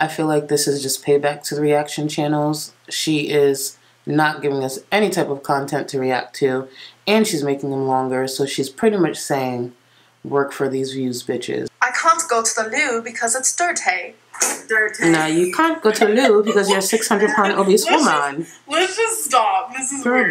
I feel like this is just payback to the reaction channels. She is not giving us any type of content to react to, and she's making them longer, so she's pretty much saying, work for these views, bitches. I can't go to the loo because it's dirty. Dirty. No, you can't go to the loo because you're a 600 pound obese Let's woman. Just, let's just stop. This is weird.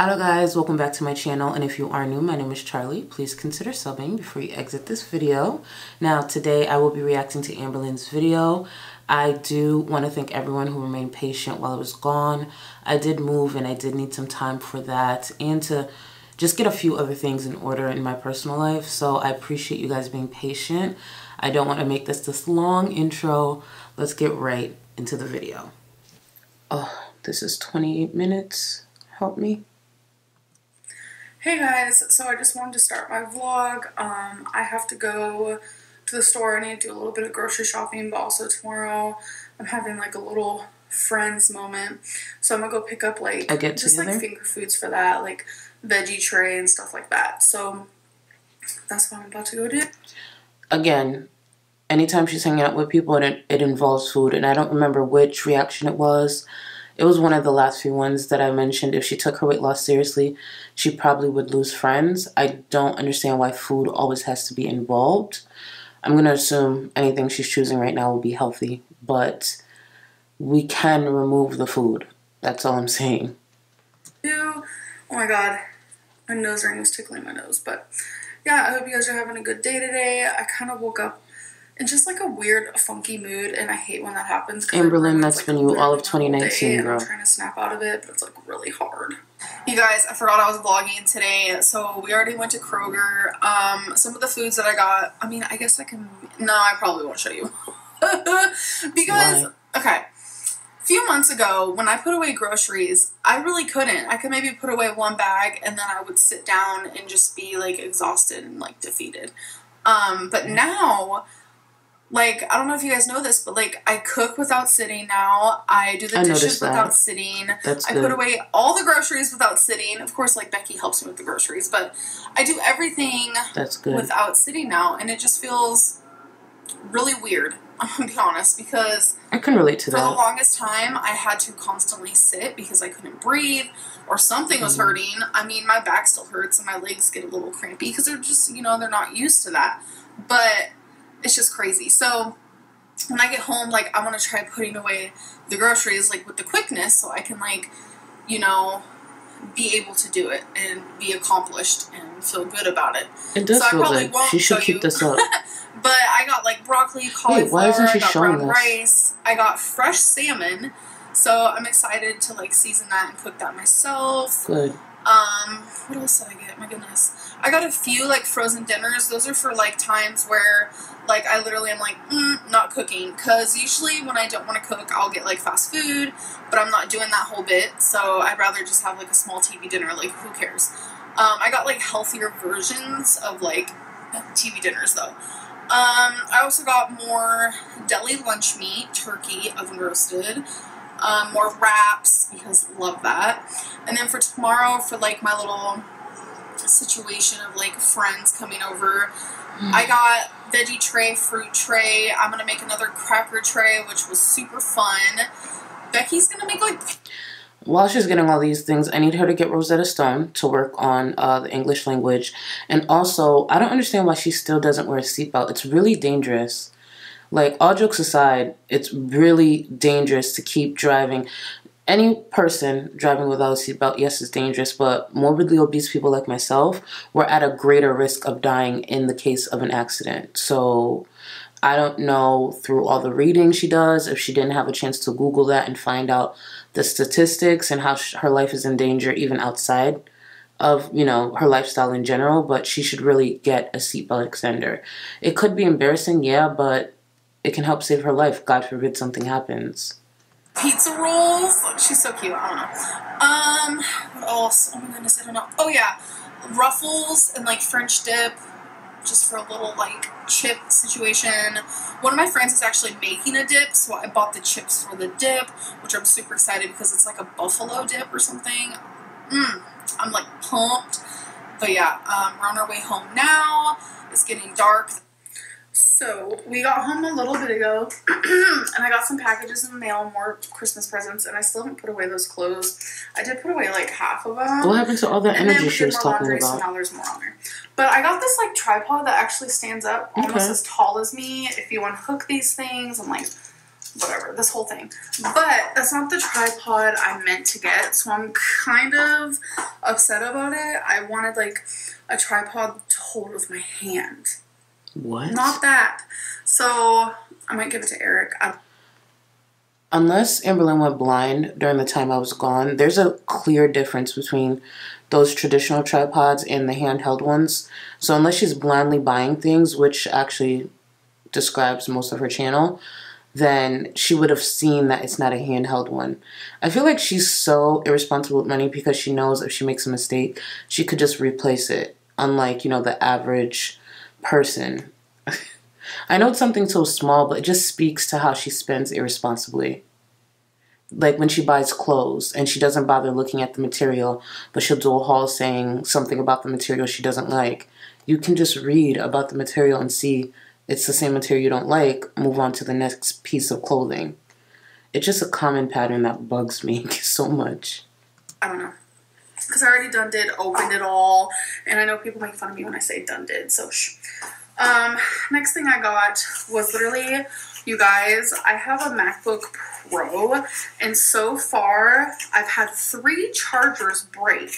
Hello guys, welcome back to my channel and if you are new, my name is Charlie. Please consider subbing before you exit this video. Now today I will be reacting to Amberlynn's video. I do want to thank everyone who remained patient while I was gone. I did move and I did need some time for that and to just get a few other things in order in my personal life. So I appreciate you guys being patient. I don't want to make this this long intro. Let's get right into the video. Oh, this is 28 minutes. Help me. Hey guys, so I just wanted to start my vlog. Um, I have to go to the store. I need to do a little bit of grocery shopping, but also tomorrow I'm having like a little friends moment. So I'm gonna go pick up like just like finger foods for that, like veggie tray and stuff like that. So that's what I'm about to go do. Again, anytime she's hanging out with people and it, it involves food, and I don't remember which reaction it was. It was one of the last few ones that I mentioned. If she took her weight loss seriously, she probably would lose friends. I don't understand why food always has to be involved. I'm going to assume anything she's choosing right now will be healthy, but we can remove the food. That's all I'm saying. do. Oh my god, my nose ring was tickling my nose. But yeah, I hope you guys are having a good day today. I kind of woke up in just like a weird, funky mood, and I hate when that happens. Amberlynn, that's like, been you all of literally my whole 2019, day, and girl. I'm trying to snap out of it, but it's like really hard. You guys, I forgot I was vlogging today, so we already went to Kroger. Um, some of the foods that I got, I mean, I guess I can. No, I probably won't show you because Why? okay few months ago when I put away groceries, I really couldn't. I could maybe put away one bag and then I would sit down and just be like exhausted and like defeated. Um, but now, like, I don't know if you guys know this, but like, I cook without sitting now. I do the I dishes that. without sitting. That's I good. put away all the groceries without sitting. Of course, like, Becky helps me with the groceries, but I do everything That's good. without sitting now, and it just feels really weird. I'm gonna be honest because I can relate to for the longest time, I had to constantly sit because I couldn't breathe or something was Mhm. hurting. I mean, my back still hurts and my legs get a little crampy because they're just, you know, they're not used to that. But it's just crazy. So when I get home, like, I want to try putting away the groceries, like, with the quickness so I can, like, you know, be able to do it and be accomplished and feel good about it. It does so I feel probably good. won't She should keep you. this up. But I got like broccoli, cauliflower, isn't she I got brown us? rice, I got fresh salmon. So I'm excited to like season that and cook that myself. Good. Um, what else did I get? My goodness. I got a few like frozen dinners. Those are for like times where like I literally am like, mm, not cooking. Cause usually when I don't want to cook, I'll get like fast food, but I'm not doing that whole bit. So I'd rather just have like a small TV dinner. Like who cares? Um, I got like healthier versions of like TV dinners though. Um, I also got more deli lunch meat, turkey, oven roasted. Um, more wraps because love that. And then for tomorrow, for like my little situation of like friends coming over, I got veggie tray, fruit tray. I'm gonna make another cracker tray, which was super fun. Becky's gonna make like While she's getting all these things, I need her to get Rosetta Stone to work on uh, the English language. And also, I don't understand why she still doesn't wear a seatbelt. It's really dangerous. Like, all jokes aside, it's really dangerous to keep driving. Any person driving without a seatbelt, yes, is dangerous, but morbidly obese people like myself, we're at a greater risk of dying in the case of an accident. So, I don't know through all the reading she does if she didn't have a chance to Google that and find out the statistics and how sh- her life is in danger even outside of you know her lifestyle in general. But she should really get a seatbelt extender. It could be embarrassing, yeah, but it can help save her life. God forbid something happens. pizza rolls. She's so cute. I don't know. Um, what else? Oh my goodness, I don't know. Oh yeah, ruffles and like French dip, just for a little like chip situation. One of my friends is actually making a dip, so I bought the chips for the dip, which I'm super excited because it's like a buffalo dip or something. Mmm, I'm like pumped. But yeah, um, we're on our way home now. It's getting dark. So we got home a little bit ago, and I got some packages in the mail, more Christmas presents, and I still haven't put away those clothes. I did put away like half of them. What happened to all that and energy she was talking laundry, So about? now there's more on there. But I got this like tripod that actually stands up, almost Okay. as tall as me. If you unhook these things, I'm like, whatever, this whole thing. But that's not the tripod I meant to get, so I'm kind of upset about it. I wanted like a tripod to hold with my hand. What? Not that. So I might give it to Eric. I, Unless Amberlynn went blind during the time I was gone, there's a clear difference between those traditional tripods and the handheld ones. So unless she's blindly buying things, which actually describes most of her channel, then she would have seen that it's not a handheld one. I feel like she's so irresponsible with money because she knows if she makes a mistake, she could just replace it. Unlike, you know, the average person. I know it's something so small, but it just speaks to how she spends irresponsibly. Like when she buys clothes and she doesn't bother looking at the material, but she'll do a haul saying something about the material she doesn't like. You can just read about the material and see it's the same material you don't like, move on to the next piece of clothing. It's just a common pattern that bugs me so much. I don't know. Because I already done did, opened it all, and I know people make fun of me when I say done did, so shh. Um, next thing I got was literally, you guys, I have a MacBook Pro, and so far I've had three chargers break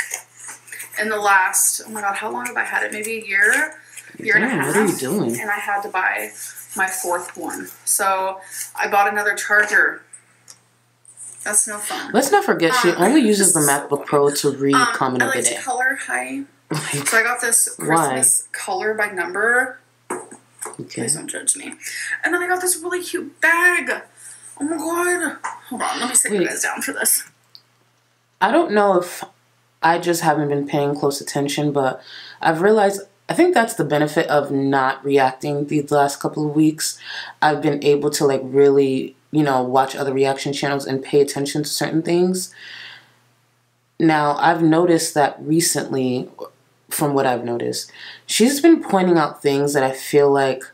in the last, oh my god, how long have I had it? Maybe a year? Year and a half. what are you doing? And I had to buy my fourth one. So I bought another charger. That's no fun. Let's not forget, she Um, only uses the is so MacBook Pro to read Um, comment I of the like to day. color high. So I got this Why? Christmas color by number. okay. Please don't judge me. And then I got this really cute bag. Oh my god. Hold on, let me sit you guys down for this. I don't know if I just haven't been paying close attention, but I've realized I think that's the benefit of not reacting these last couple of weeks. I've been able to like really, you know, watch other reaction channels and pay attention to certain things. Now, I've noticed that recently, from what I've noticed, she's been pointing out things that I feel like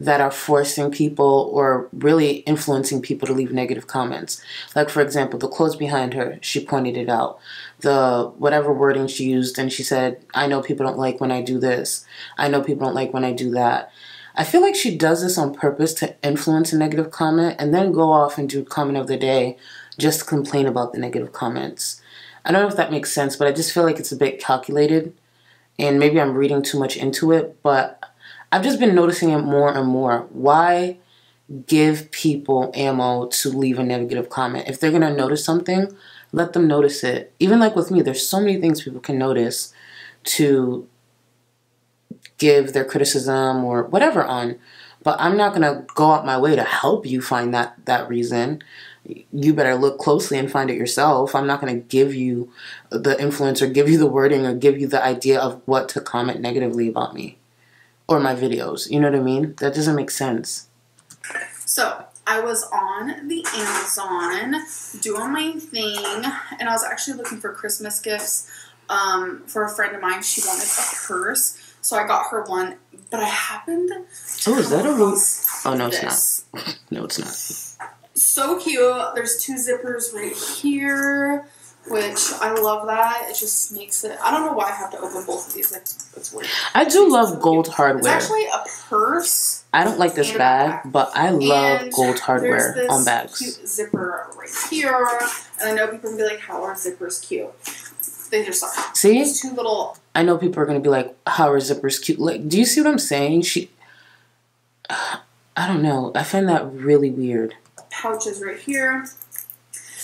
that are forcing people or really influencing people to leave negative comments. Like, for example, the clothes behind her, she pointed it out. The whatever wording she used, and she said, I know people don't like when I do this. I know people don't like when I do that. I feel like she does this on purpose to influence a negative comment and then go off and do comment of the day just to complain about the negative comments. I don't know if that makes sense, but I just feel like it's a bit calculated and maybe I'm reading too much into it, but I've just been noticing it more and more. Why give people ammo to leave a negative comment? If they're going to notice something, let them notice it. Even like with me, there's so many things people can notice to give their criticism or whatever on. But I'm not going to go out my way to help you find that that reason. You better look closely and find it yourself. I'm not going to give you the influence or give you the wording or give you the idea of what to comment negatively about me or my videos. You know what I mean? That doesn't make sense. So I was on the Amazon doing my thing, and I was actually looking for Christmas gifts um, for a friend of mine. She wanted a purse, so I got her one. But I happened. To Oh, is that a come Oh, no, it's not. No, it's not. So cute. There's two zippers right here, which I love that. It just makes it. I don't know why I have to open both of these. Like it's weird. I do love gold It's hardware. actually a purse. I don't like this bag, but I love And gold hardware this on bags. Cute zipper right here, and I know people can be like, "How are zippers cute?" They just are. See? These two little. I know people are gonna be like, "How are zippers cute?" Like, do you see what I'm saying? She, I don't know. I find that really weird. pouches right here.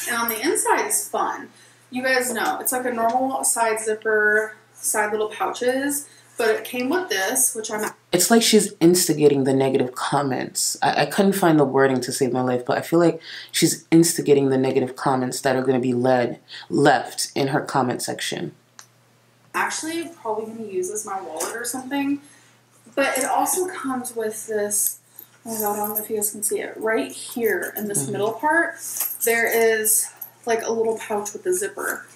And on the inside is fun. You guys know, it's like a normal side zipper, side little pouches, but it came with this, which I'm It's like she's instigating the negative comments. I, I couldn't find the wording to save my life, but I feel like she's instigating the negative comments that are going to be led left in her comment section. actually probably going to use as my wallet or something. But it also comes with this. Oh my god, I don't know if you guys can see it. Right here in this Mhm. middle part, there is like a little pouch with a zipper.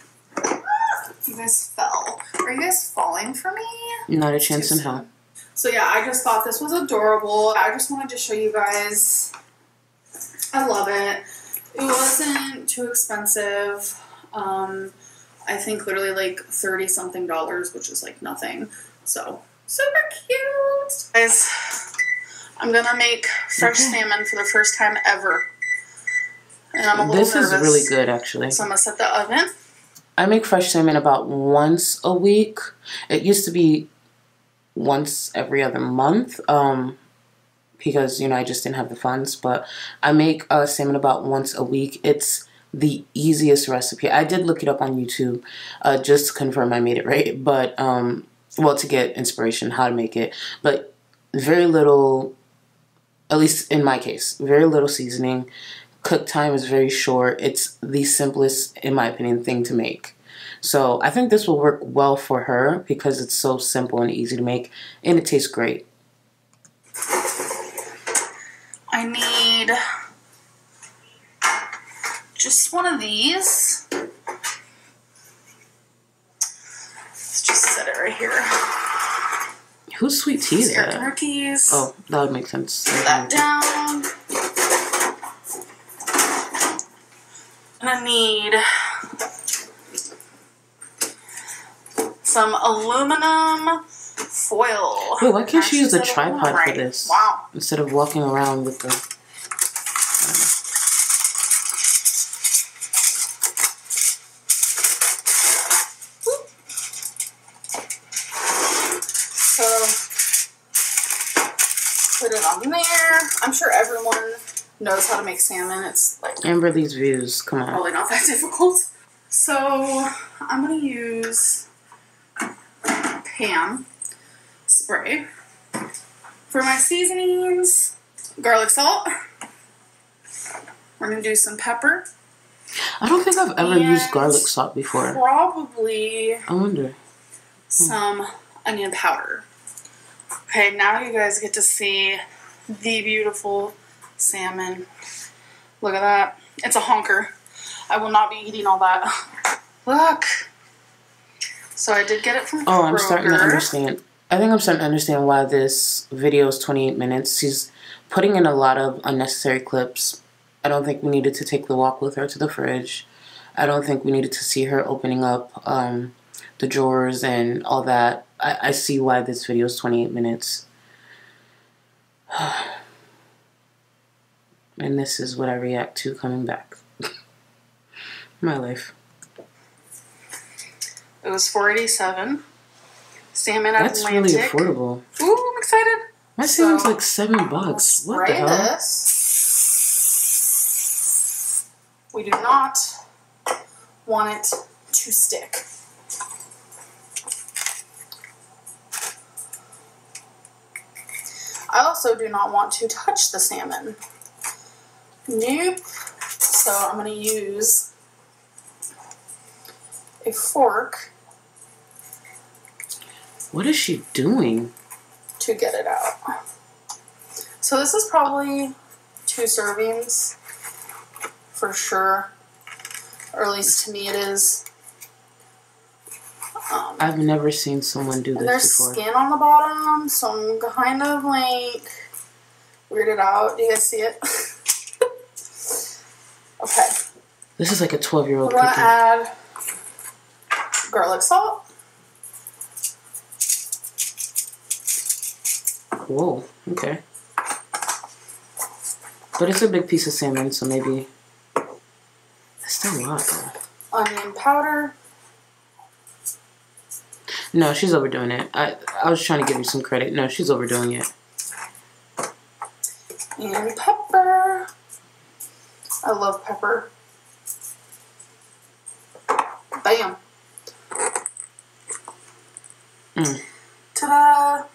You guys fell. Are you guys falling for me? Not a chance in hell. So yeah, I just thought this was adorable. I just wanted to show you guys. I love it. It wasn't too expensive. Um, I think literally like 30 something dollars, which is like nothing. So, super cute. Guys, I'm gonna make fresh Okay. salmon for the first time ever. And I'm a little This nervous. is really good, actually. So I'm gonna set the oven. I make fresh salmon about once a week. It used to be once every other month um, because, you know, I just didn't have the funds. But I make uh, salmon about once a week. It's the easiest recipe. I did look it up on YouTube uh, just to confirm I made it right. But, um, well, to get inspiration how to make it. But very little, at least in my case, very little seasoning. Cook time is very short. It's the simplest, in my opinion, thing to make. So I think this will work well for her because it's so simple and easy to make, and it tastes great. I need just one of these. Let's just set it right here. Whose sweet tea there? Turkeys. Oh, that would make sense. Put that down. I need some aluminum foil. Wait, why can't she use a tripod for this? Wow. Instead of walking around with the. So put it on there. I'm sure everyone knows how to make salmon. It's like Amber, these views. Come on. Oh, probably not that difficult. So I'm gonna use Pam spray for my seasonings. Garlic salt. We're gonna do some pepper. I don't think I've ever used garlic salt before. Probably I wonder. some onion powder. Okay, now you guys get to see the beautiful salmon. Look at that. It's a honker. I will not be eating all that. Look. So I did get it from Oh, I'm starting to understand. I think I'm starting to understand why this video is 28 minutes. She's putting in a lot of unnecessary clips. I don't think we needed to take the walk with her to the fridge. I don't think we needed to see her opening up um, the drawers and all that. I, I see why this video is 28 minutes. and this is what I react to coming back. My life. It was 487. Salmon That's Atlantic. really affordable. Ooh, I'm excited. My So, salmon's like seven bucks. What the hell? this. We do not want it to stick. I also do not want to touch the salmon. Nope. So I'm going to use a fork What is she doing? to get it out. So this is probably two servings for sure, or at least to me it is. Um, I've never seen someone do and there's this before. skin on the bottom, so I'm kind of like weirded out. Do you guys see it? okay, This is like a 12 year old we're old gonna add garlic salt. Whoa, okay. But it's a big piece of salmon, so maybe. That's still a lot, though. onion powder, No, she's overdoing it. I I was trying to give you some credit. No, she's overdoing it. and pepper. I love pepper. Bam. Mm. Ta-da!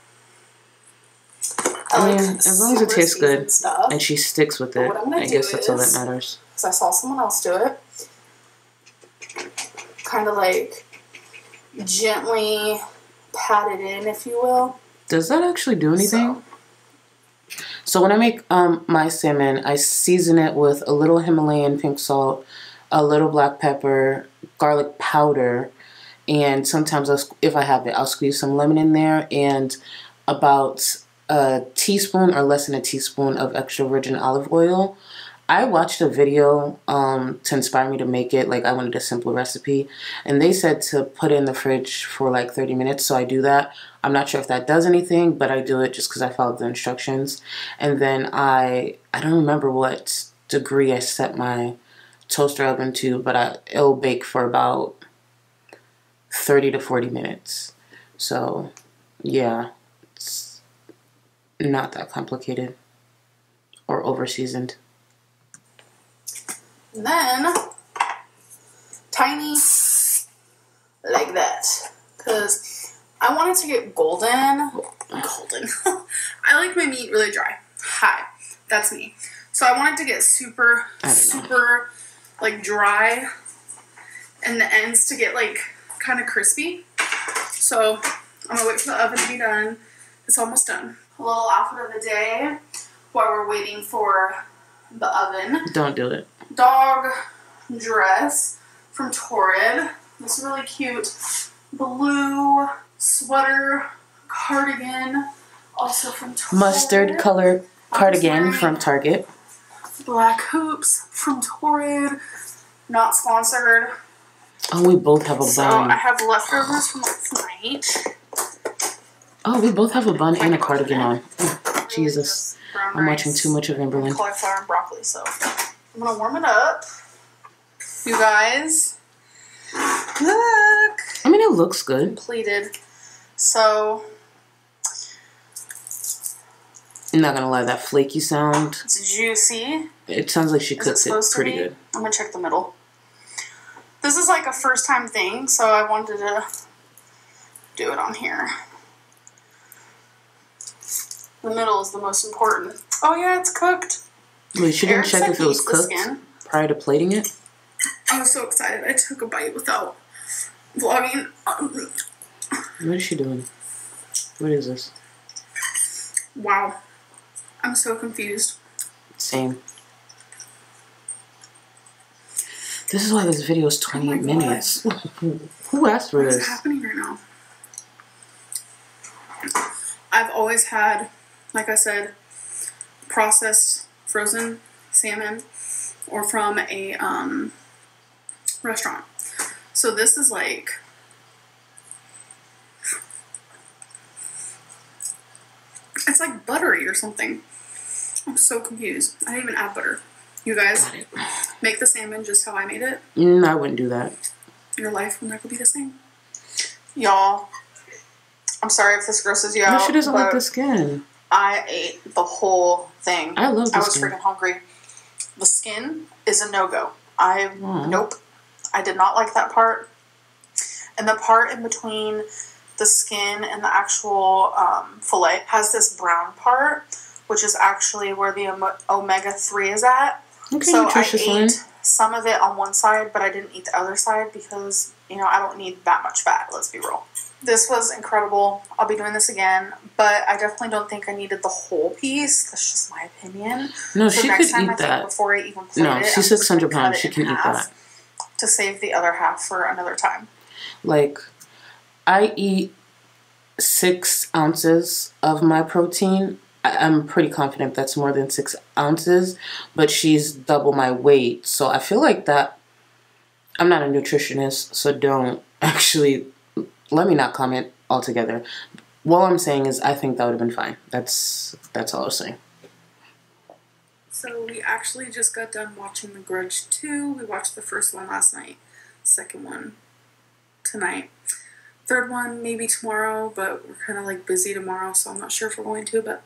I like mean, as long as it tastes good seasoned stuff. And she sticks with it. I guess that's all that matters. because I saw someone else do it. Kind of like gently pat it in, if you will. Does that actually do anything? So when I make um, my salmon, I season it with a little Himalayan pink salt, a little black pepper, garlic powder, and sometimes I'll, if I have it, I'll squeeze some lemon in there and about a teaspoon or less than a teaspoon of extra virgin olive oil. I watched a video um, to inspire me to make it. Like I wanted a simple recipe, and they said to put it in the fridge for like 30 minutes. So I do that. I'm not sure if that does anything, but I do it just because I followed the instructions. And then I I don't remember what degree I set my toaster oven to, but I, it'll bake for about 30 to 40 minutes. So yeah, it's not that complicated or over seasoned. Then tiny like that because I wanted to get golden. Golden. I like my meat really dry. Hi, that's me. So I wanted to get super, don't know. super like dry, and the ends to get like kind of crispy. So I'm gonna wait for the oven to be done. It's almost done. A little outfit of the day while we're waiting for the oven Don't do it. Dog dress from Torrid. This really cute blue sweater cardigan, also from Torrid. Mustard color cardigan from Target. Black hoops from Torrid. Not sponsored. Oh, we both have a bun. So I have leftovers from last night. Oh, we both have a bun and a cardigan on. Really Jesus. I'm watching too much of Amberlynn. Cauliflower and broccoli. So I'm gonna warm it up. You guys, look. I mean, it looks good. completed. So I'm not gonna lie, that flaky sound. it's juicy. It sounds like she Is it cooked it pretty good. I'm gonna check the middle. This is like a first time thing, so I wanted to do it on here. The middle is the most important. Oh yeah, it's cooked. Wait, she didn't Eric check if it was cooked prior to plating it. I was so excited. I took a bite without vlogging. Um, What is she doing? What is this? wow, I'm so confused. Same. This is why this video is 28 Oh minutes. Who asked for What is this? happening right now? I've always had, like I said, processed frozen salmon or from a um, restaurant. So this is like it's like buttery or something. I'm so confused. I didn't even add butter. You guys make the salmon just how I made it. Mm, I wouldn't do that. Your life will never be the same. Y'all, I'm sorry if this grosses you No, out. she doesn't like the skin. I ate the whole thing. I love the I was skin. freaking hungry. The skin is a no go. I Aw. nope. I did not like that part. And the part in between the skin and the actual um, fillet has this brown part, which is actually where the omega three is at. Okay, so I ate one. some of it on one side, but I didn't eat the other side because you know I don't need that much fat. Let's be real. This was incredible. I'll be doing this again, but I definitely don't think I needed the whole piece. That's just my opinion. No, So she could time, eat I that. before I even No, it, she's 600 cut pounds. She can eat that. to save the other half for another time. Like, I eat six ounces of my protein. I- I'm pretty confident that's more than six ounces, but she's double my weight. So I feel like that. I'm not a nutritionist, so don't actually let me not comment altogether. What I'm saying is, I think that would have been fine. That's that's all I was saying. So we actually just got done watching The Grudge 2. We watched the first one last night, second one tonight. Third one maybe tomorrow, but we're kind of like busy tomorrow, so I'm not sure if we're going to, but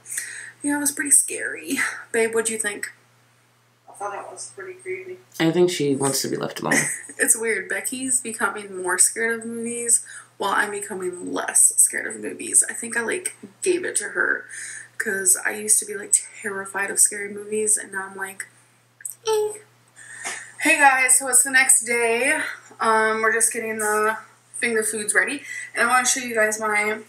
yeah, it was pretty scary. Babe, what'd you think? I thought it was pretty creepy. I think she wants to be left alone. It's weird. Becky's becoming more scared of movies while I'm becoming less scared of movies. I think I like gave it to her because I used to be like terrified of scary movies, and now I'm like, eh. Hey guys, so it's the next day. Um, we're just getting the finger foods ready, and I want to show you guys my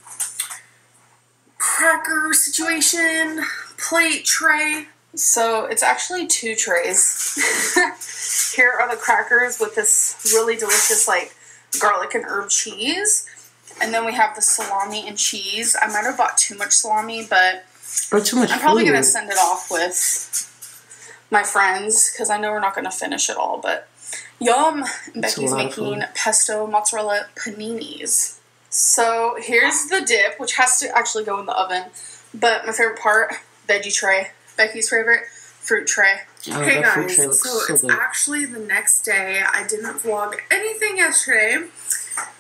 cracker situation plate tray. So it's actually two trays. Here are the crackers with this really delicious like garlic and herb cheese. And then we have the salami and cheese. I might have bought too much salami, but too much I'm probably food. gonna send it off with my friends because I know we're not gonna finish it all. But yum! Becky's making pesto mozzarella paninis. So here's the dip, which has to actually go in the oven. But my favorite part, veggie tray. Becky's favorite, fruit tray. Oh, hey guys, tray so, so it's good. actually the next day. I didn't vlog anything yesterday,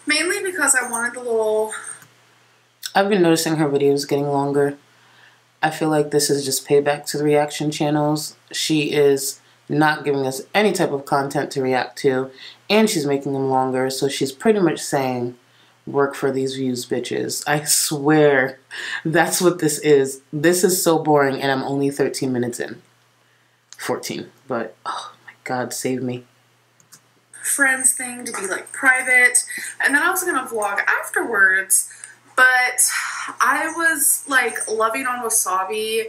mainly because I wanted the little I've been noticing her videos getting longer. I feel like this is just payback to the reaction channels. She is not giving us any type of content to react to, and she's making them longer, so she's pretty much saying, work for these views, bitches. I swear that's what this is. This is so boring, and I'm only 13 minutes in. 14, but oh my god, save me. friends thing to be like private. And then I was gonna vlog afterwards but I was like loving on wasabi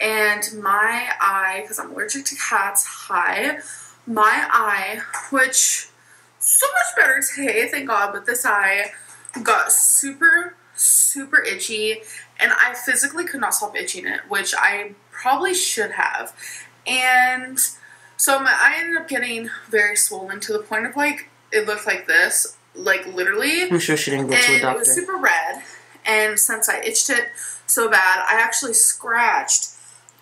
and my eye because I'm allergic to cats hi my eye which so much better today thank god but this eye got super super itchy and I physically could not stop itching it which I probably should have and so my eye ended up getting very swollen to the point of like it looked like this, like literally, I'm sure she didn't go to a and it was super red. And since I itched it so bad, I actually scratched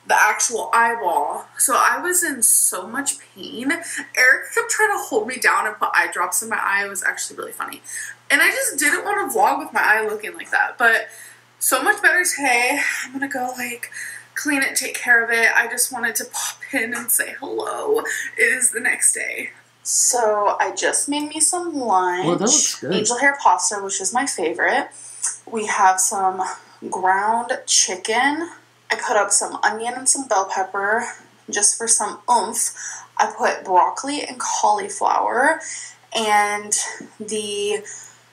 the actual eyeball. So I was in so much pain. Eric kept trying to hold me down and put eye drops in my eye. It was actually really funny. And I just didn't want to vlog with my eye looking like that. But so much better today. I'm gonna go like clean it, take care of it. I just wanted to pop in and say hello. It is the next day. So I just made me some lunch. Well, that looks good. Angel hair pasta, which is my favorite. We have some ground chicken. I cut up some onion and some bell pepper just for some oomph. I put broccoli and cauliflower and the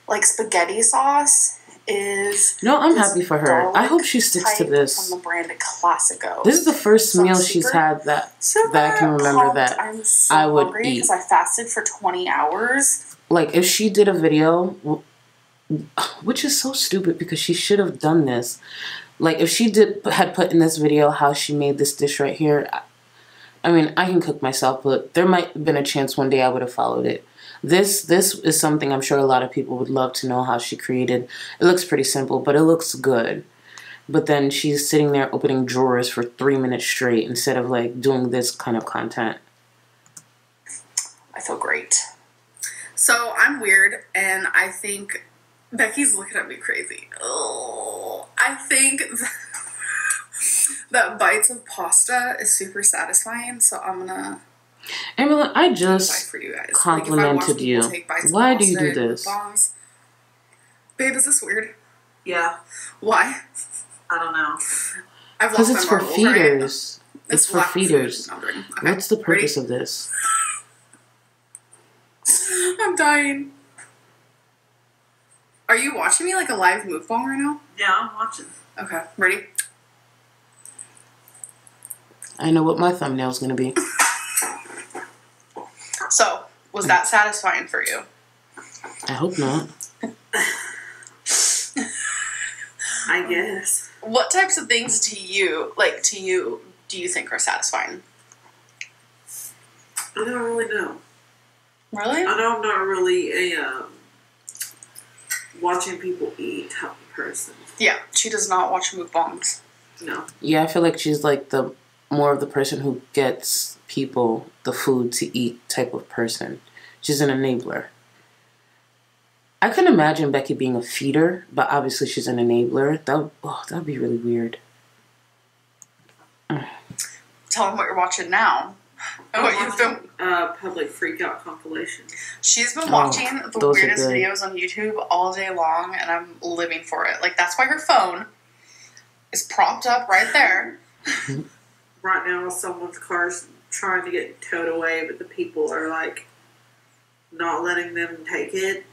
like spaghetti sauce is No, I'm happy for her. I hope she sticks to this. from the brand Classico. This is the first So meal she's had that that I can remember that I'm so I would hungry eat. because I fasted for 20 hours. like if she did a video which is so stupid because she should have done this like if she did had put in this video how she made this dish right here I, I mean i can cook myself but there might have been a chance one day i would have followed it this this is something i'm sure a lot of people would love to know how she created it looks pretty simple but it looks good but then she's sitting there opening drawers for three minutes straight instead of like doing this kind of content I feel great. So I'm weird, and I think Becky's looking at me crazy. Oh, I think that bites of pasta is super satisfying. So I'm gonna Emily, i just for you guys. complimented people you. take Why do you do this? mukbangs- Babe, is this weird? Yeah, Why? I don't know. Because it's my for marbles, right? feeders it's for lack of food. feeders No, Okay, What's the purpose ready? of this? I'm dying. Are you watching me like a live mukbang right now? Yeah, I'm watching. Okay, ready? I know what my thumbnail's gonna be. So, was that satisfying for you? I hope not. I guess. What types of things to you, like to you, do you think are satisfying? I don't really know. Really? I know I'm not really a um, watching people eat type of person. Yeah, she does not watch mukbangs. No. Yeah, I feel like she's like the more of the person who gets people the food to eat type of person. She's an enabler. I can imagine Becky being a feeder, but obviously she's an enabler. That would- oh, that'd be really weird. Tell them what you're watching now. And what you've been. Uh, public freakout compilation. She's been Oh, watching the weirdest videos on YouTube all day long, and I'm living for it. Like that's why her phone is propped up right there. Right now, someone's car's trying to get towed away, but the people are like not letting them take it,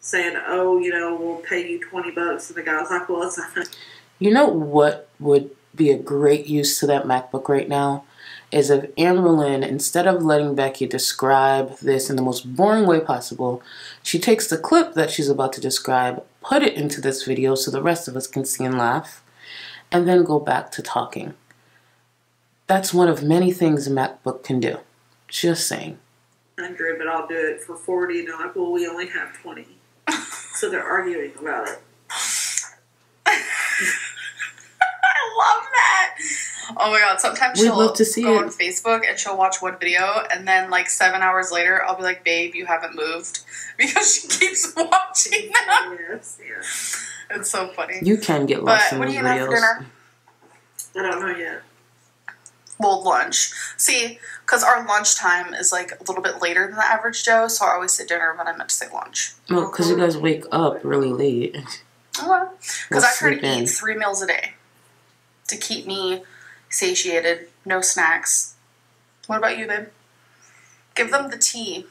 saying, "Oh, you know, we'll pay you twenty bucks." And the guy's like, "Well, it's not." You know what would be a great use to that MacBook right now? is if Amberlynn, instead of letting Becky describe this in the most boring way possible, she takes the clip that she's about to describe, put it into this video so the rest of us can see and laugh, and then go back to talking. That's one of many things a MacBook can do. Just saying. 100, but I'll do it for 40. And they're like, well, we only have 20. so they're arguing about it. I love that. Oh my god! Sometimes We'd she'll love to see go it. on Facebook and she'll watch one video, and then like seven hours later, I'll be like, "Babe, you haven't moved," because she keeps watching them. Yes, yes. It's so funny. You can get But lost in what are those you gonna have for videos. dinner? I don't know yet. Well, lunch. See, because our lunch time is like a little bit later than the average Joe, so I always say dinner, but I meant to say lunch. No, because you guys wake up really late. Because We'll I try to in. eat three meals a day to keep me satiated, no snacks. What about you, babe? Give them the tea,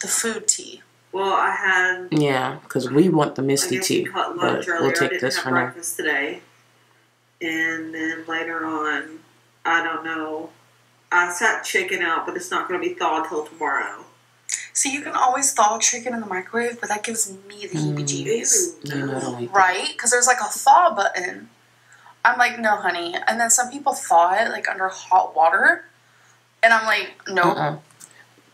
the food tea. Well, I had. Yeah, because we want the misty tea, but earlier. we'll I take didn't this have for now. breakfast today. And then later on, I don't know. I sat chicken out, but it's not going to be thawed till tomorrow. See, you can always thaw chicken in the microwave, but that gives me the Mm. heebie-jeebies. Ew, You know, I no. don't like that. Right? Because there's like a thaw button. I'm like, no, honey. And then some people thaw it like under hot water, and I'm like, no. Uh-uh.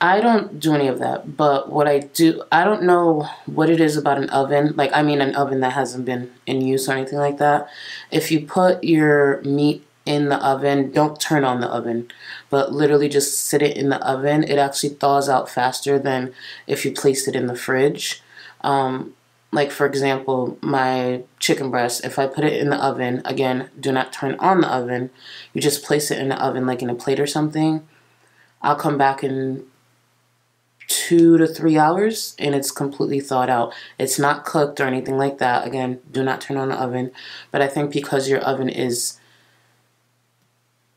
I don't do any of that, but what I do, I don't know what it is about an oven. Like, I mean, an oven that hasn't been in use or anything like that. If you put your meat in the oven, don't turn on the oven, but literally just sit it in the oven. It actually thaws out faster than if you place it in the fridge. Um, like, for example, my chicken breast, if I put it in the oven, again, do not turn on the oven. You just place it in the oven, like in a plate or something. I'll come back in two to three hours and it's completely thawed out. It's not cooked or anything like that. Again, do not turn on the oven. But I think because your oven is,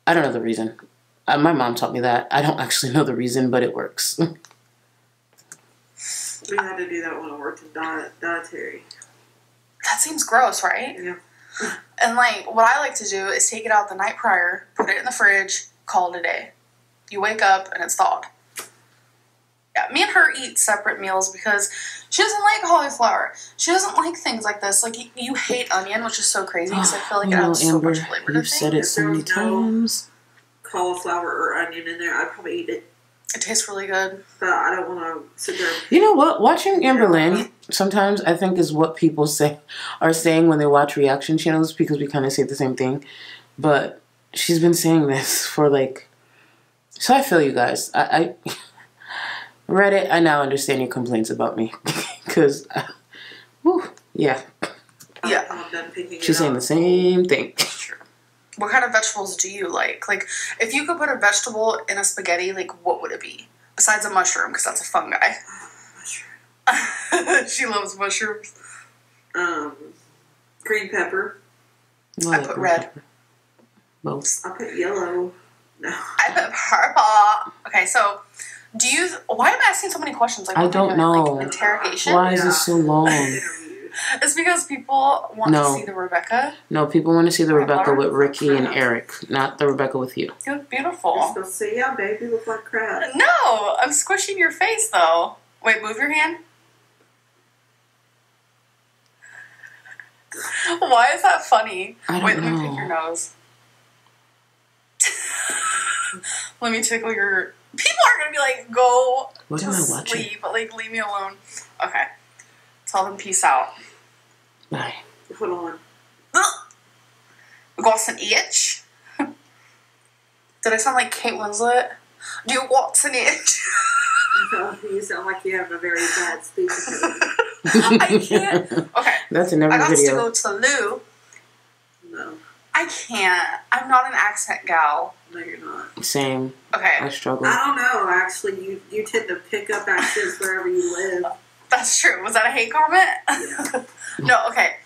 I don't know the reason. Uh, my mom taught me that. I don't actually know the reason, but it works. We had to do that when I worked in diet, dietary. That seems gross, right? Yeah. And like, what I like to do is take it out the night prior, put it in the fridge, call it a day. You wake up and it's thawed. Yeah, me and her eat separate meals because she doesn't like cauliflower. She doesn't like things like this. Like, you, you hate onion, which is so crazy because I feel like you it know, adds so much flavor you've said it so many was no- times. Cauliflower or onion in there, I'd probably eat it. It tastes really good. But I don't want to sit there. You know what? Watching Amberlynn sometimes I think is what people say are saying when they watch reaction channels because we kind of say the same thing. But she's been saying this for like. So I feel you guys. I, I Reddit. I now understand your complaints about me because, uh, whew, yeah, Yeah. I'm done picking she's saying up. the same thing. What kind of vegetables do you like? Like, if you could put a vegetable in a spaghetti, like, what would it be? Besides a mushroom, because that's a fungi. she loves mushrooms. Um, green pepper. Well, I like put red. pepper. Both. I put yellow. No. I put purple. Okay, so do you? Why am I asking so many questions? Like, I don't doing? Like, know. interrogation. Why is this so long? It's because people want No. to see the Rebecca. No, people want to see the Red Rebecca with Ricky and Eric, not the Rebecca with you. You look You're beautiful. supposed to say, baby, you look like crap. No, I'm squishing your face though. Wait, move your hand. Why is that funny? I don't Wait, let me know. pick your nose. let me tickle your. People are gonna be like, "Go What to am I watching? sleep," but like, leave me alone. Okay, tell them peace out. Bye. Hold on. We got an itch. Did I sound like Kate Winslet? Do you want an itch? You sound like you have a very bad speech. I can't. Okay, That's in I every got to go to the loo. No, I can't. I'm not an accent gal. No, you're not. Same. Okay. I struggle. I don't know. Actually, you you tend to pick up accents wherever you live. that's true. Was that a hate comment? no, okay.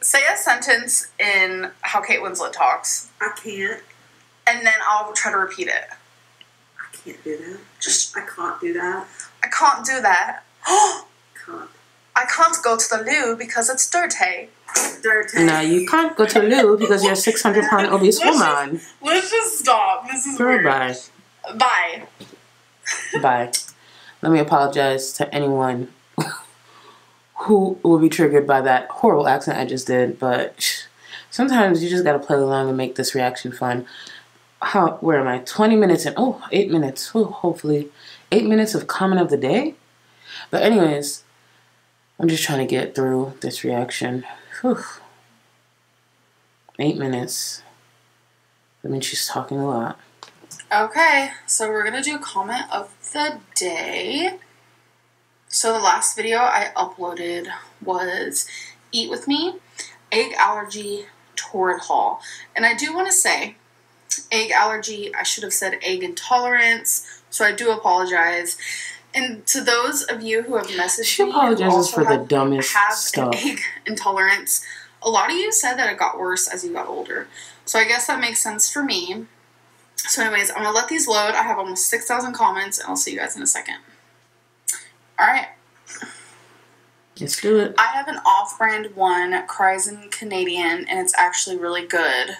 Say a sentence in how Kate Winslet talks, I can't. and then I'll try to repeat it. I can't do that. Just, I can't do that. I can't do that. Can't. I can't go to the loo because it's dirty. Dirty. No, you can't go to the loo because you're a 600 pound obese Let's just- woman. Let's just stop. This is weird. Goodbye. Bye. Bye. Let me apologize to anyone who will be triggered by that horrible accent I just did, but sometimes you just gotta play along and make this reaction fun. How, where am I? 20 minutes and, oh, eight minutes. Oh, hopefully, eight minutes of comment of the day. But, anyways, I'm just trying to get through this reaction. Whew. Eight minutes. I mean, she's talking a lot. Okay, so we're gonna do a comment of the day. So the last video I uploaded was Eat With Me, Egg Allergy Torrid Haul. And I do want to say, egg allergy, I should have said egg intolerance, so I do apologize. And to those of you who have messaged She me apologizes for the have- dumbest have stuff. an egg intolerance, a lot of you said that it got worse as you got older. So I guess that makes sense for me. So, anyways, I'm gonna let these load. I have almost 6,000 comments, and I'll see you guys in a second. Alright, Let's do it. I have an off brand one, Kryzen Canadian, and it's actually really good.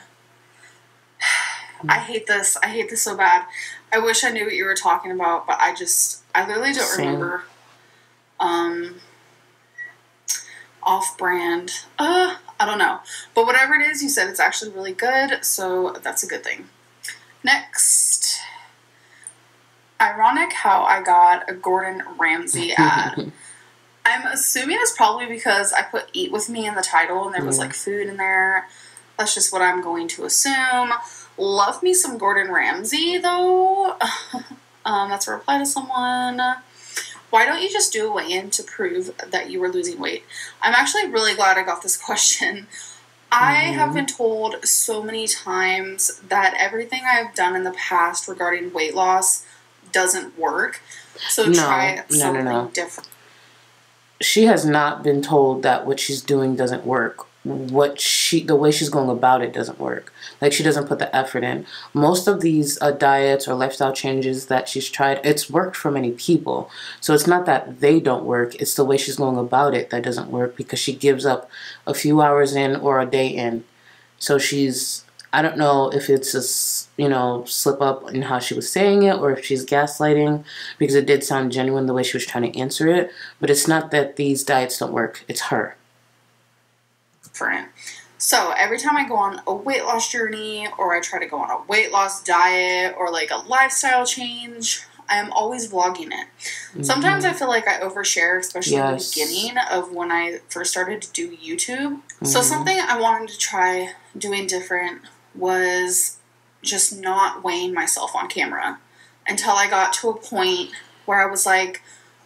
I hate this. I hate this so bad. I wish I knew what you were talking about, but I just, I literally don't Same. remember. Um, off brand. Uh, I don't know. But whatever it is, you said it's actually really good, so that's a good thing. Next. Ironic how I got a Gordon Ramsay ad. I'm assuming it's probably because I put eat with me in the title and there was like food in there. That's just what I'm going to assume. Love me some Gordon Ramsay though. um, that's a reply to someone. Why don't you just do a weigh in to prove that you were losing weight? I'm actually really glad I got this question. I have been told so many times that everything I've done in the past regarding weight loss doesn't work. So No, try no, no, something no. different. she has not been told that what she's doing doesn't work. What she, the way she's going about it doesn't work. Like she doesn't put the effort in. Most of these uh, diets or lifestyle changes that she's tried, it's worked for many people. So it's not that they don't work. It's the way she's going about it that doesn't work because she gives up a few hours in or a day in. So she's, I don't know if it's a you know, slip up in how she was saying it or if she's gaslighting because it did sound genuine the way she was trying to answer it. But it's not that these diets don't work, it's her. Different. So every time I go on a weight loss journey or I try to go on a weight loss diet or like a lifestyle change, I'm always vlogging it. Sometimes I feel like I overshare, especially in the beginning of when I first started to do YouTube. So Mhm. something I wanted to try doing different was just not weighing myself on camera until I got to a point where I was like,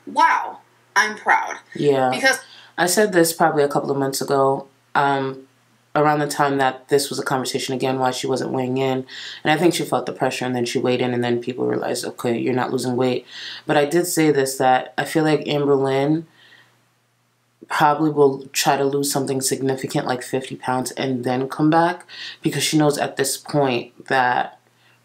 wow, I'm proud. Yeah. Because I said this probably a couple of months ago, um, around the time that this was a conversation again, why she wasn't weighing in. And I think she felt the pressure and then she weighed in and then people realized, okay, you're not losing weight. But I did say this that I feel like Amberlynn probably will try to lose something significant like 50 pounds and then come back because she knows at this point that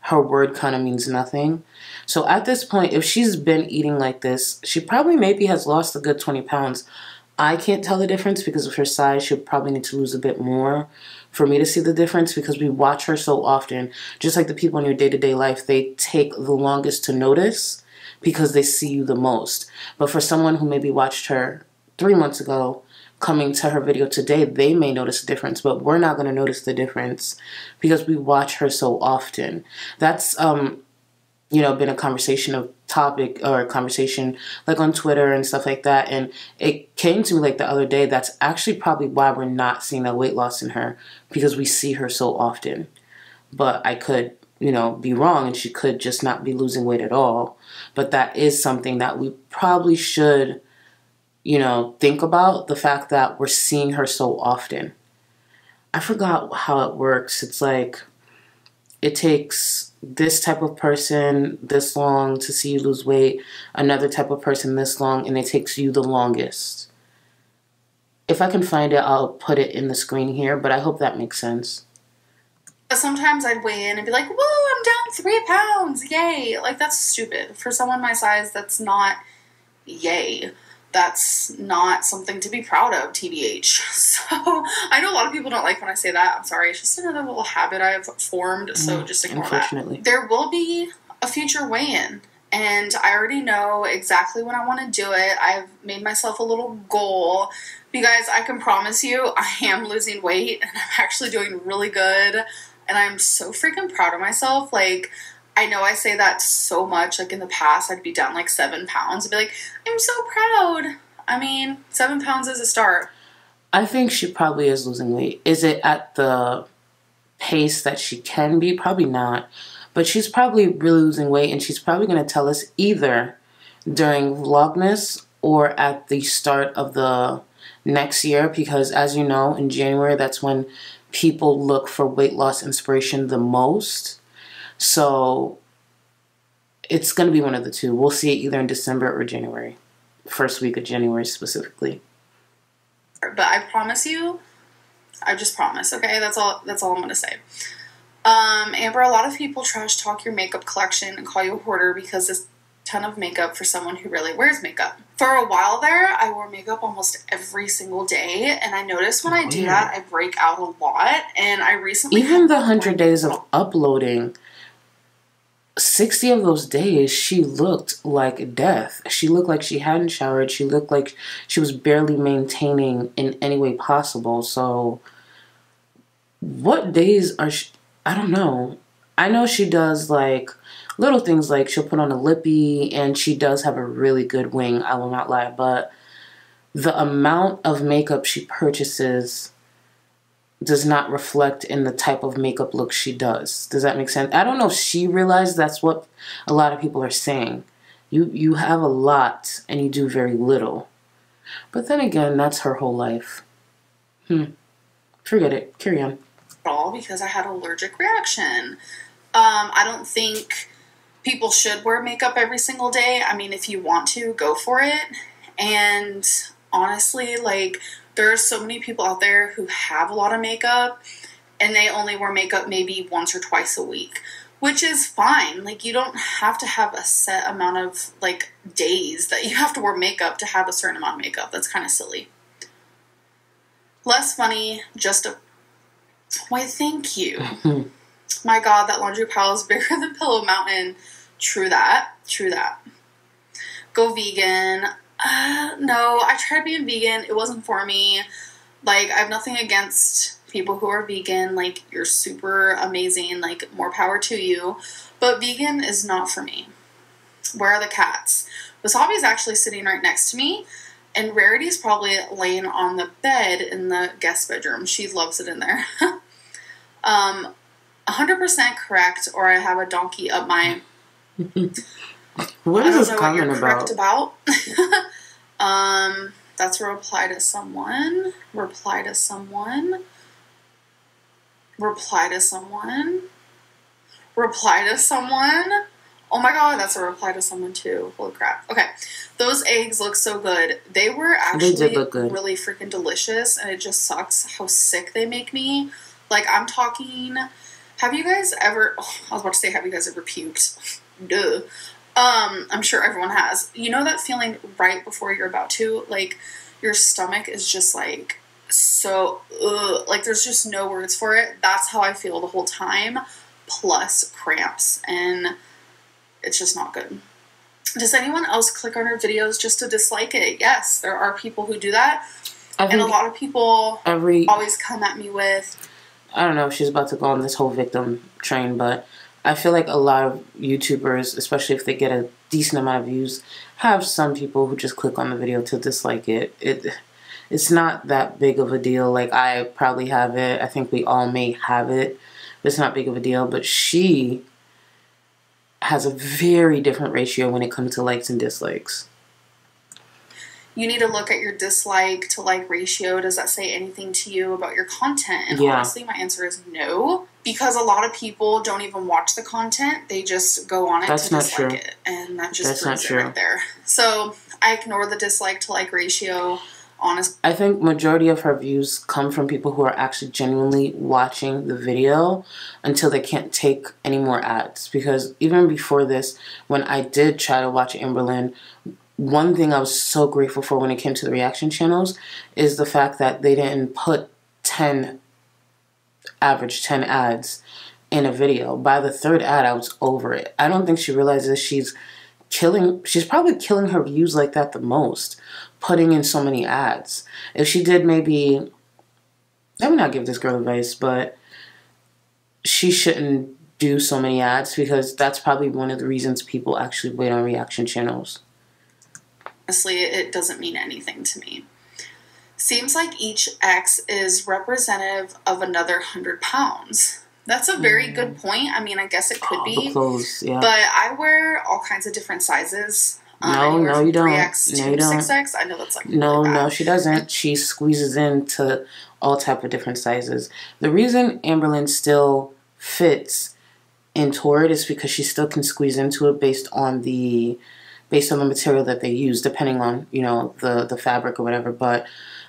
her word kind of means nothing. So at this point, if she's been eating like this, she probably maybe has lost a good 20 pounds. I can't tell the difference because of her size. She'll probably need to lose a bit more for me to see the difference because we watch her so often. Just like the people in your day to day life, they take the longest to notice because they see you the most. But for someone who maybe watched her three months ago, coming to her video today, they may notice a difference, but we're not going to notice the difference because we watch her so often. That's um, you know, been a conversation of topic or conversation like on Twitter and stuff like that. And it came to me like the other day. That's actually probably why we're not seeing that weight loss in her because we see her so often. But I could, you know, be wrong and she could just not be losing weight at all. But that is something that we probably should, you know, think about the fact that we're seeing her so often. I forgot how it works. It's like it takes this type of person this long to see you lose weight, another type of person this long, and it takes you the longest. If I can find it, I'll put it in the screen here, but I hope that makes sense. sometimes I'd weigh in and be like, whoa, I'm down three pounds, yay. Like, that's stupid. For someone my size, that's not yay. That's not something to be proud of, TBH. So I know a lot of people don't like when I say that. I'm sorry. It's just another little habit I've formed. So Mm, just ignore unfortunately. that. There will be a future weigh in. And I already know exactly when I want to do it. I've made myself a little goal. You guys, I can promise you, I am losing weight and I'm actually doing really good. And I'm so freaking proud of myself. Like, I know I say that so much. Like in the past, I'd be down like seven pounds and be like, I'm so proud. I mean, seven pounds is a start. I think she probably is losing weight. Is it at the pace that she can be? Probably not. But she's probably really losing weight, and she's probably going to tell us either during Vlogmas or at the start of the next year, because as you know, in January, that's when people look for weight loss inspiration the most. So it's going to be one of the two. We'll see it either in December or January, first week of January specifically. But I promise you, I just promise, okay? That's all that's all I'm gonna say. Um, Amber, a lot of people trash talk your makeup collection and call you a hoarder because it's a ton of makeup for someone who really wears makeup. For a while there, I wore makeup almost every single day, and I noticed when I do Weird. that, I break out a lot. And I recently even the 100 days of uploading 60 of those days she looked like death. She looked like she hadn't showered. She looked like she was barely maintaining in any way possible. So what days are she i don't know. I know she does like little things like she'll put on a lippy and she does have a really good wing i will not lie but the amount of makeup she purchases does not reflect in the type of makeup look she does. Does that make sense? I don't know if she realized that's what a lot of people are saying. You you have a lot and you do very little. But then again, that's her whole life. Hmm. Forget it. Carry on. all because I had an allergic reaction. Um, I don't think people should wear makeup every single day. I mean, if you want to, go for it. And honestly, like, there are so many people out there who have a lot of makeup and they only wear makeup maybe once or twice a week, which is fine. Like, you don't have to have a set amount of, like, days that you have to wear makeup to have a certain amount of makeup. That's kind of silly. Less funny, just a why, thank you. My God, that laundry pile is bigger than Pillow Mountain. True that. True that. Go vegan. Uh, no, I tried being vegan. It wasn't for me. Like, I have nothing against people who are vegan. Like, you're super amazing. Like, more power to you. But vegan is not for me. Where are the cats? Wasabi is actually sitting right next to me. And Rarity's probably laying on the bed in the guest bedroom. She loves it in there. um, 100% correct, or I have a donkey up my. what is this comment about? about. um, that's a reply to someone. Reply to someone. Reply to someone. Reply to someone. Oh my god, that's a reply to someone too. Holy crap. Okay. Those eggs look so good. They were actually good. really freaking delicious, and it just sucks how sick they make me. Like, I'm talking. Have you guys ever. Oh, I was about to say, have you guys ever puked? Duh. Um, I'm sure everyone has. You know that feeling right before you're about to? Like, your stomach is just like so, ugh, like, there's just no words for it. That's how I feel the whole time, plus cramps. And it's just not good. Does anyone else click on her videos just to dislike it? Yes, there are people who do that. I And a lot of people every always come at me with, I don't know if she's about to go on this whole victim train, but I feel like a lot of YouTubers, especially if they get a decent amount of views, have some people who just click on the video to dislike it. It it's not that big of a deal. Like I probably have it. I think we all may have it. It's not big of a deal, but she has a very different ratio when it comes to likes and dislikes. You need to look at your dislike to like ratio. Does that say anything to you about your content? And Yeah. honestly, my answer is no. Because a lot of people don't even watch the content, they just go on it That's to not dislike true. it. And that just That's not proves it right there. So I ignore the dislike to like ratio. Honestly, I think majority of her views come from people who are actually genuinely watching the video until they can't take any more ads. Because even before this, when I did try to watch Amberlynn, one thing I was so grateful for when it came to the reaction channels is the fact that they didn't put 10 average 10 ads in a video. By the third ad, I was over it. I don't think she realizes she's killing, she's probably killing her views like that the most, putting in so many ads. If she did maybe, let me not give this girl advice, but she shouldn't do so many ads because that's probably one of the reasons people actually wait on reaction channels. Honestly, it doesn't mean anything to me. Seems like each X is representative of another 100 pounds. That's a very mm. good point. I mean, I guess it could oh, be. Clothes, yeah. But I wear all kinds of different sizes. Um, no, no, you don't. 3X no, you don't. 6X. I know that's like. No, really no, she doesn't. She squeezes into all type of different sizes. The reason Amberlynn still fits in Torrid is because she still can squeeze into it based on the based on the material that they use, depending on you know the the fabric or whatever. But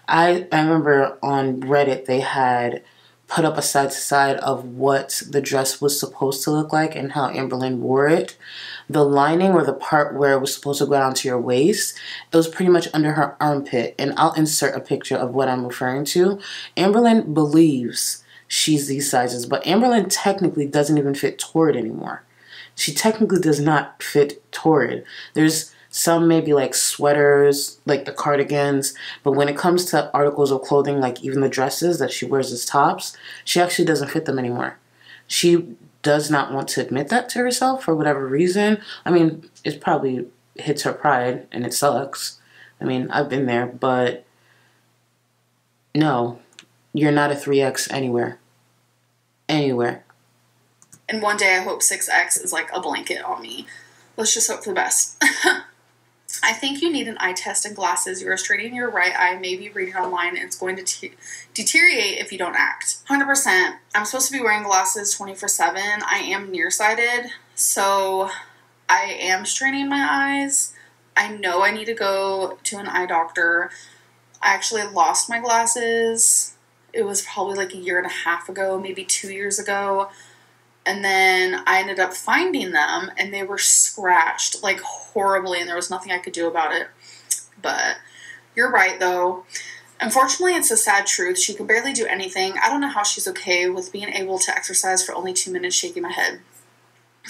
I I remember on Reddit they had put up a side to side of what the dress was supposed to look like and how Amberlynn wore it. The lining or the part where it was supposed to go down to your waist, it was pretty much under her armpit. And I'll insert a picture of what I'm referring to. Amberlynn believes she's these sizes, but Amberlynn technically doesn't even fit Torrid anymore. She technically does not fit Torrid. There's some maybe like sweaters, like the cardigans. But when it comes to articles of clothing, like even the dresses that she wears as tops, she actually doesn't fit them anymore. She does not want to admit that to herself for whatever reason. I mean, it probably hits her pride and it sucks. I mean, I've been there, but no, you're not a 3X anywhere. Anywhere. And one day I hope 6X is like a blanket on me. Let's just hope for the best. I think you need an eye test and glasses. You are straining your right eye, maybe reading online, and it's going to te- deteriorate if you don't act. 100%. I'm supposed to be wearing glasses 24 7. I am nearsighted, so I am straining my eyes. I know I need to go to an eye doctor. I actually lost my glasses. It was probably like a year and a half ago, maybe two years ago. And then I ended up finding them and they were scratched like horribly and there was nothing I could do about it. But you're right though. Unfortunately, it's a sad truth. She can barely do anything. I don't know how she's okay with being able to exercise for only two minutes shaking my head.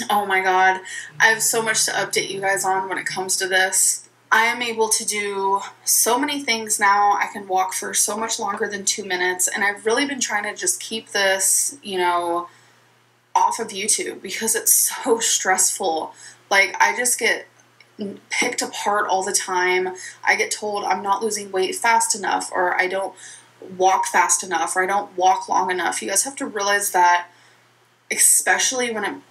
Oh my god. I have so much to update you guys on when it comes to this. I am able to do so many things now. I can walk for so much longer than two minutes, and I've really been trying to just keep this, you know, off of YouTube because it's so stressful. Like, I just get picked apart all the time. I get told I'm not losing weight fast enough, or I don't walk fast enough, or I don't walk long enough. You guys have to realize that, especially when I'm,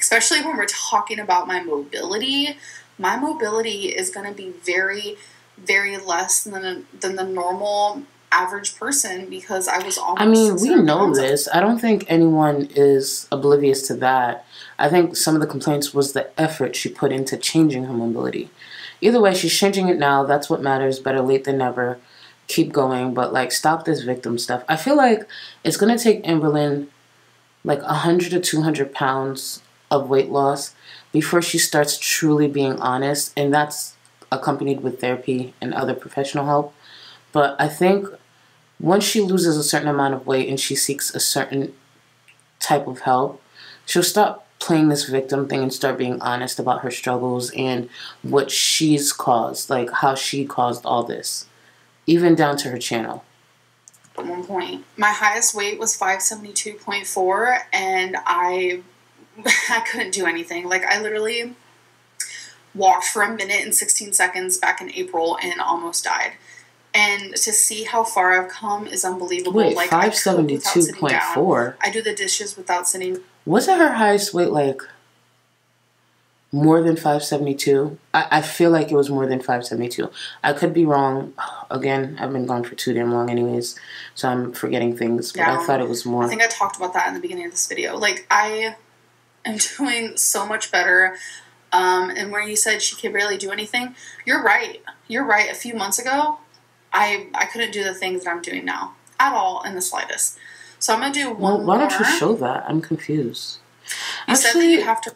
especially when we're talking about my mobility. My mobility is going to be very, very less than than the normal average person because I was almost. I mean, we know this. I don't think anyone is oblivious to that. I think some of the complaints was the effort she put into changing her mobility. Either way, she's changing it now. That's what matters. Better late than never. Keep going, but like stop this victim stuff. I feel like it's gonna take Amberlynn like 100 to 200 pounds of weight loss before she starts truly being honest, and that's accompanied with therapy and other professional help. But I think once she loses a certain amount of weight and she seeks a certain type of help, she'll stop playing this victim thing and start being honest about her struggles and what she's caused, like how she caused all this, even down to her channel. At one point, my highest weight was 572.4 and I I couldn't do anything. Like I literally walked for a minute and 16 seconds back in April and almost died and to see how far I've come is unbelievable. Wait, like five seventy two point four. I do the dishes without sitting. Wasn't her highest weight like more than five seventy two? I, I feel like it was more than five seventy two. I could be wrong. Again, I've been gone for too damn long, anyways, so I'm forgetting things. But yeah, I thought it was more. I think I talked about that in the beginning of this video. Like I am doing so much better. Um, and where you said she could barely do anything, you're right. You're right. A few months ago, I I couldn't do the things that I'm doing now at all in the slightest. So I'm gonna do one. Well, why more. don't you show that? I'm confused. You Actually, said that you have to.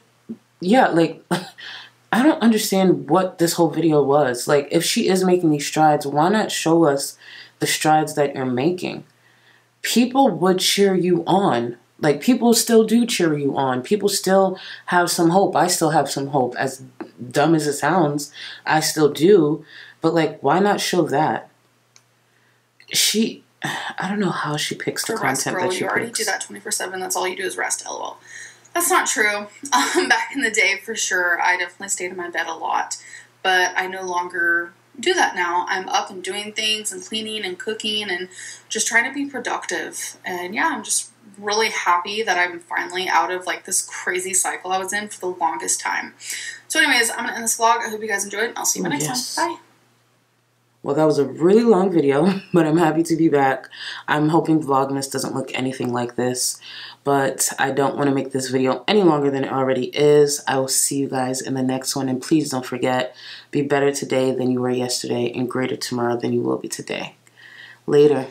Yeah, like I don't understand what this whole video was. Like, if she is making these strides, why not show us the strides that you're making? People would cheer you on. Like, people still do cheer you on. People still have some hope. I still have some hope. As dumb as it sounds, I still do. But, like, why not show that? She, I don't know how she picks the To rest, content girl. that she You already do that 24 7. That's all you do is rest, lol. That's not true. Um, back in the day, for sure, I definitely stayed in my bed a lot. But I no longer do that now. I'm up and doing things and cleaning and cooking and just trying to be productive. And yeah, I'm just really happy that I'm finally out of like this crazy cycle I was in for the longest time. So, anyways, I'm gonna end this vlog. I hope you guys enjoyed. I'll see you in my next Yes. one. Bye. Well, that was a really long video, but I'm happy to be back. I'm hoping Vlogmas doesn't look anything like this, but I don't want to make this video any longer than it already is. I will see you guys in the next one, and please don't forget, be better today than you were yesterday and greater tomorrow than you will be today. Later.